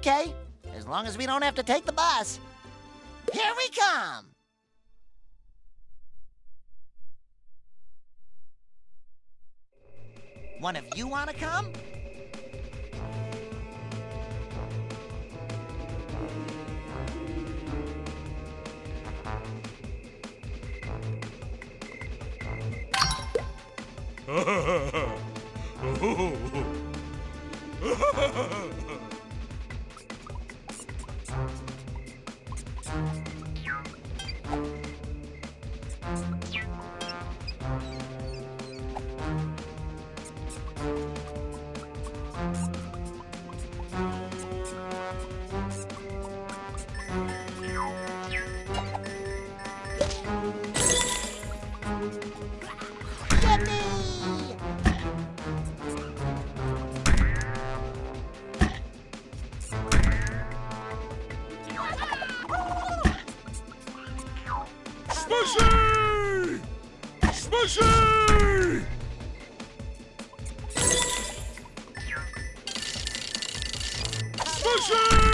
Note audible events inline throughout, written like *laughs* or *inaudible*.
Okay, as long as we don't have to take the bus. Here we come! One of you want to come? *laughs* Smushy! Smushy!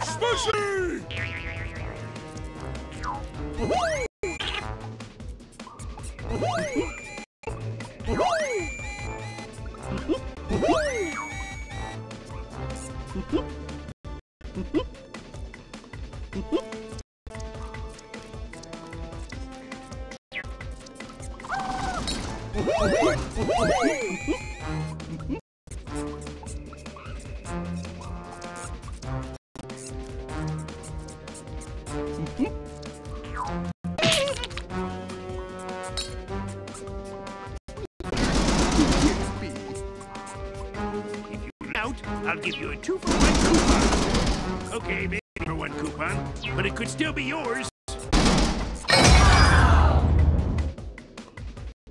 Smushy! Okay, maybe for one coupon, but it could still be yours.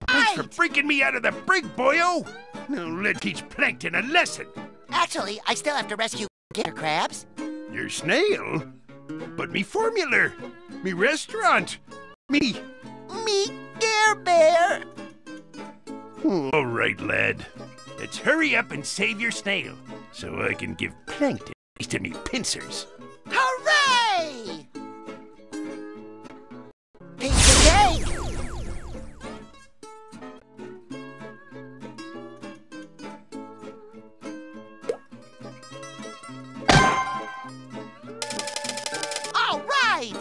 Thanks for freaking me out of the brig, boyo! Now let's teach Plankton a lesson. Actually, I still have to rescue Gator Crabs. Your snail? But me formula, me restaurant, me. Me, Dare Bear. All right, lad. Let's hurry up and save your snail so I can give Plankton taste of me pincers. Hooray! Cake! All right!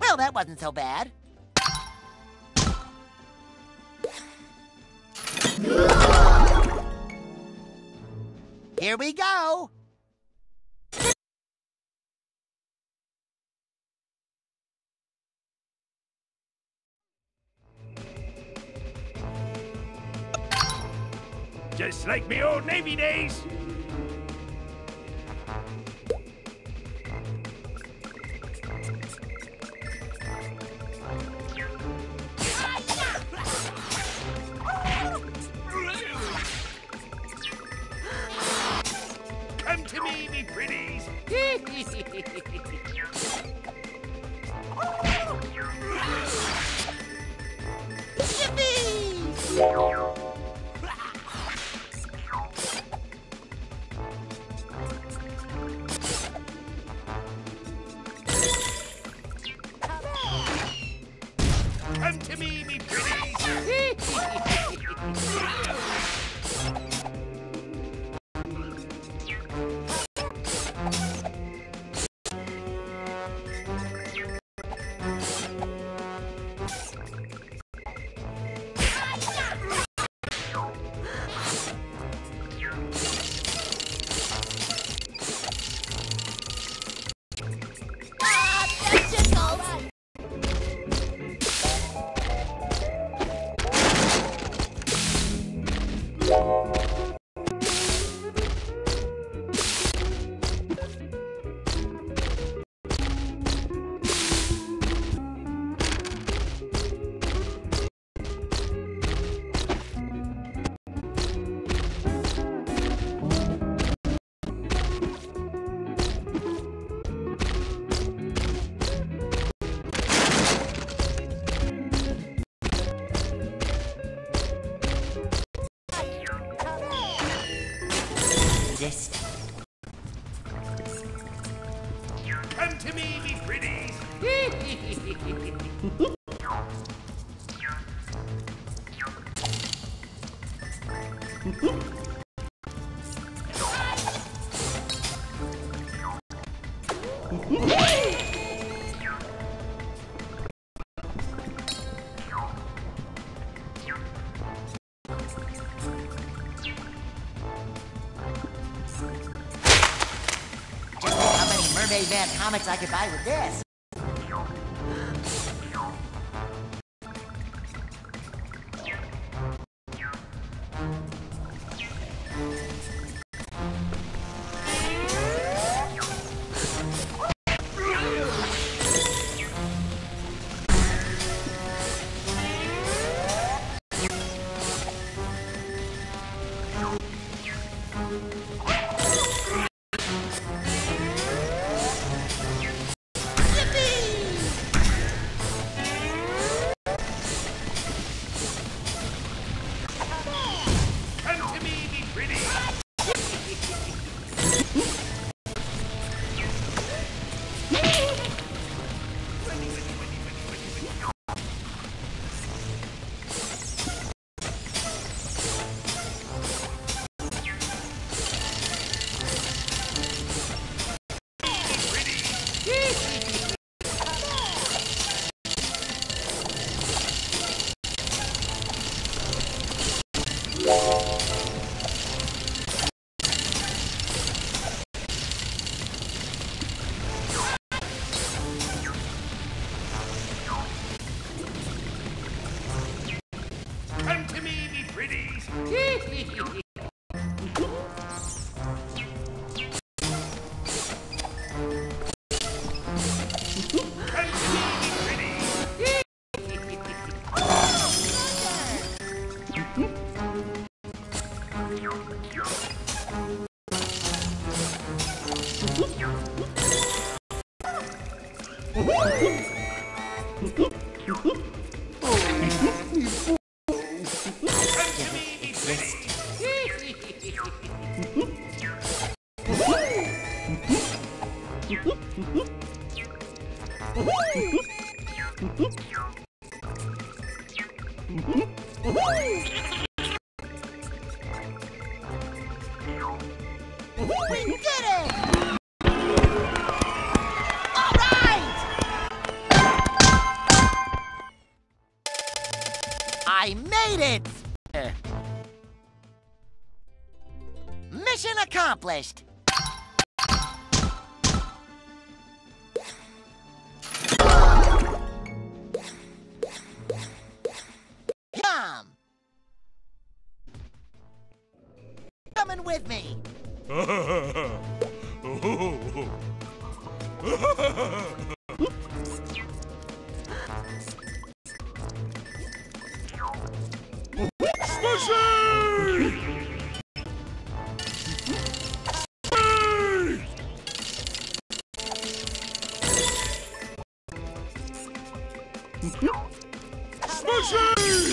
Well, that wasn't so bad. Here we go. Just like me old Navy days. How many mermaid Man comics I could buy with this. Exist. Accomplished! Yum! Coming with me! *laughs* Smushy!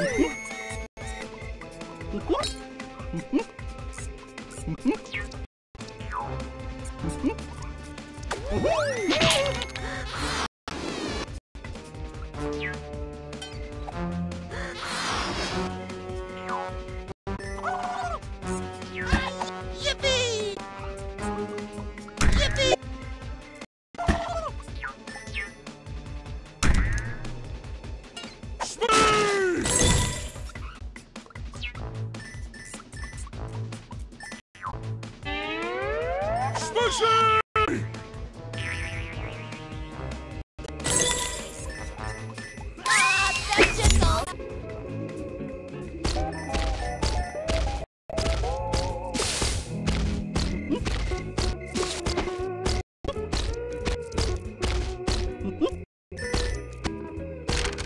Oh! *laughs*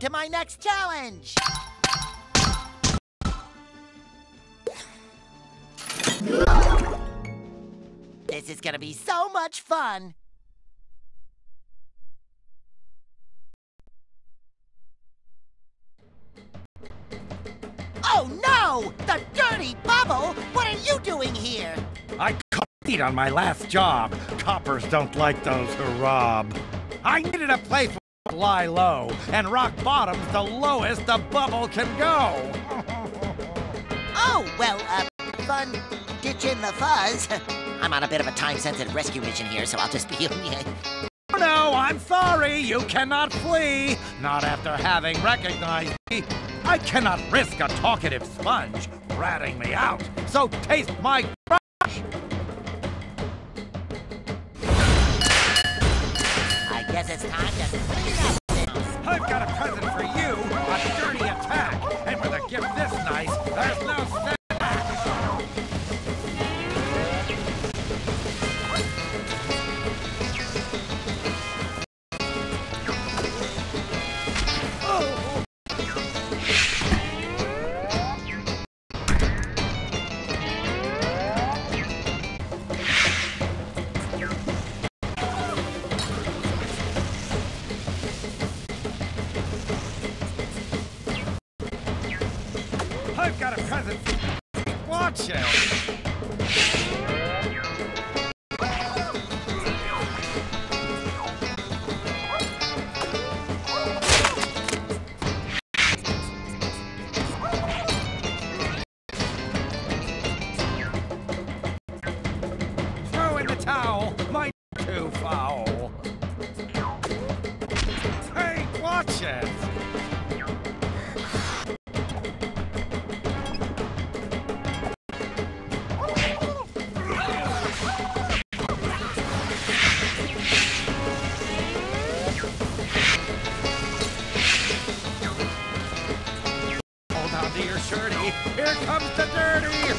to my next challenge. This is gonna be so much fun. Oh no! The dirty bubble! What are you doing here? I copied on my last job. Coppers don't like those who rob. I needed a place lie low, and rock bottom's the lowest the bubble can go. *laughs* Oh, well, uh, fun ditching the fuzz. *laughs* I'm on a bit of a time-sensitive rescue mission here, so I'll just be... *laughs* Oh, no, I'm sorry, you cannot flee. Not after having recognized me. I cannot risk a talkative sponge ratting me out. So taste my ช้าจัด I've got a present. Watch it. Here comes the dirty.